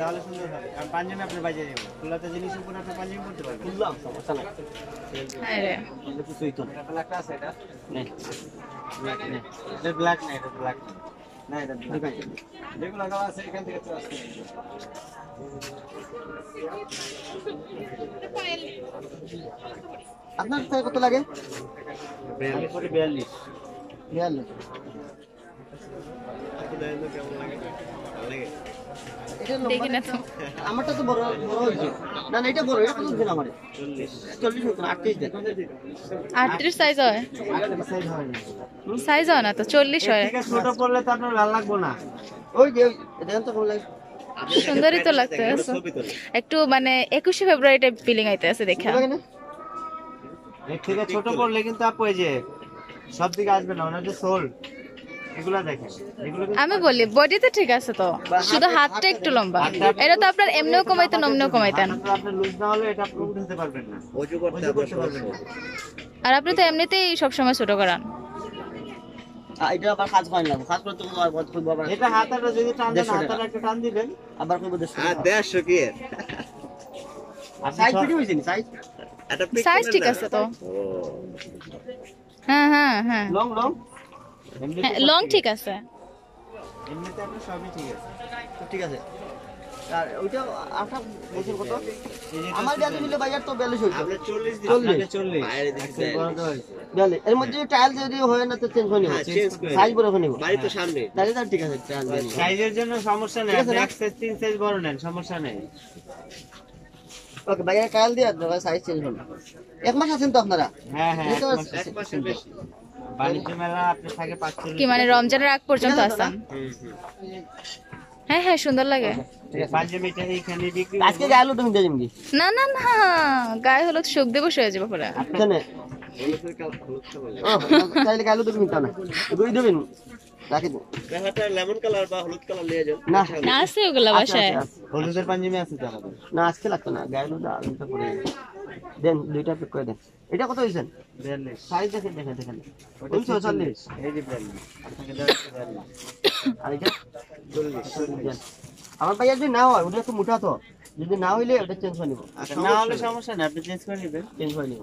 তাহলে সুন্দর হবে। আর পাঞ্জাবি আপনার বাজে যাবে খোলাতে জিনিস উপরে আপনি পাঞ্জাবি করতে পারবেন। খুললাম সমস্যা নাই। হ্যাঁ রে। কিন্তু কিছুই তো না। ব্ল্যাকটা আছে এটা? নেই ব্ল্যাক নেই। এটা ব্ল্যাক না এটা ব্ল্যাক না এটা black। যেগুলো লাগানো আছে এখান থেকে তো আসছে আপনার থেকে কত লাগে? আমি পরে বিয়াল্লিশ। বিয়াল্লিশ এটা দেখি না তো। আমারটা তো বড় বড় হয়েছে না না এটা বড় এটা কত দিন আমার? চল্লিশ চল্লিশ হতো না আটত্রিশ দেন। সাইজ হয়। সাইজ হয় না। সাইজ হয় না তো চল্লিশ হয়। এর থেকে ছোট পড়লে তো আপনার ভালো লাগবে না। ওই যে দেখেন তো কেমন লাগে সুন্দরই তো লাগতে একটু মানে একুশে ফেব্রুয়ারি টাইপ ফিলিং আইতে আছে দেখা এর থেকে ছোট পড়লে কিন্তু আপু এই যে সব দিকে আসবে না ওনার যে সোল আমি বলি বডিতে ঠিক আছে তো। শুধু হাতটা একটু লম্বা। এটা তো আপনার এমনিও কমাইতেন অমনিও কমাইতেন। আর আপনি তো এমনিতেই সবসময় ছোট করান। এটা আবার কাজ হয় না। কাজ করতে কোনো আর করতে আবার এটা হাতাটা যদি টান দেন হাতাটা একটু টান দিবেন। আবার করব দেড়শো কি? এর? সাইজ নি সাইজ ঠিক আছে তো। হ্যাঁ হ্যাঁ হ্যাঁ। Long long? হ্যাঁ লং ঠিক ঠিক আছে। এমনিতে আপনার সবই ঠিক আছে। ঠিক আছে। আর ওইটা আটা বলছেন কত? আমার ব্যাগে নিলে বাজার তো বিয়াল্লিশ হয়েছে আপনার চল্লিশ দিন। চল্লিশ। আপনাকে চল্লিশ। বাইরে দিকে একদম। বড় তো হয়েছে। বিয়াল্লিশ। এর মধ্যে টাইল যদি হয় না তো চেঞ্জ হ্যাঁ, সাইজ নিবো। বড় করে বাড়ি তো সামনে। তাহলে তাহলে ঠিক আছে টাইল সাইজের জন্য সমস্যা নেই। আপনি এক সাইজ তিন সাইজ বড় নেন সমস্যা নেই। ওকে বাজারে দিয়ে সাইজ চেঞ্জ এক মাস আছেন তো আপনারা? হ্যাঁ হ্যাঁ এক মাস- এক মাসের বেশি। কি মানে রমজানের আগ পর্যন্ত আসান হুম, হুম। হ্যাঁ। হ্যাঁ সুন্দর লাগে। না না না গায়ে হলুদ সুখ দিবস হয়ে যাবে পুরা। কাল- না দুই দেবেন রাখি দিন লেমন কালার বা হলুদ কালার নিয়ে যান না। না আছে ওগুলা আচ্ছা, বাসায়। হলুদের পাঞ্জাবি আছে তো না আজকে লাগতো না। গায়ে হলুদ আলুটা করে দেন দুইটা করে এটা কত সাইজ দেখেন দেখেন দেখেন। এই যে আর এটা। আমার ভাইয়া যদি না হয় ওটা একটু মোটা তো। যদি না হইলে ওটা চেঞ্জ করে নিব। আচ্ছা, না হলে সমস্যা নেই আপনি চেঞ্জ করে নেবেন। চেঞ্জ করে নিব।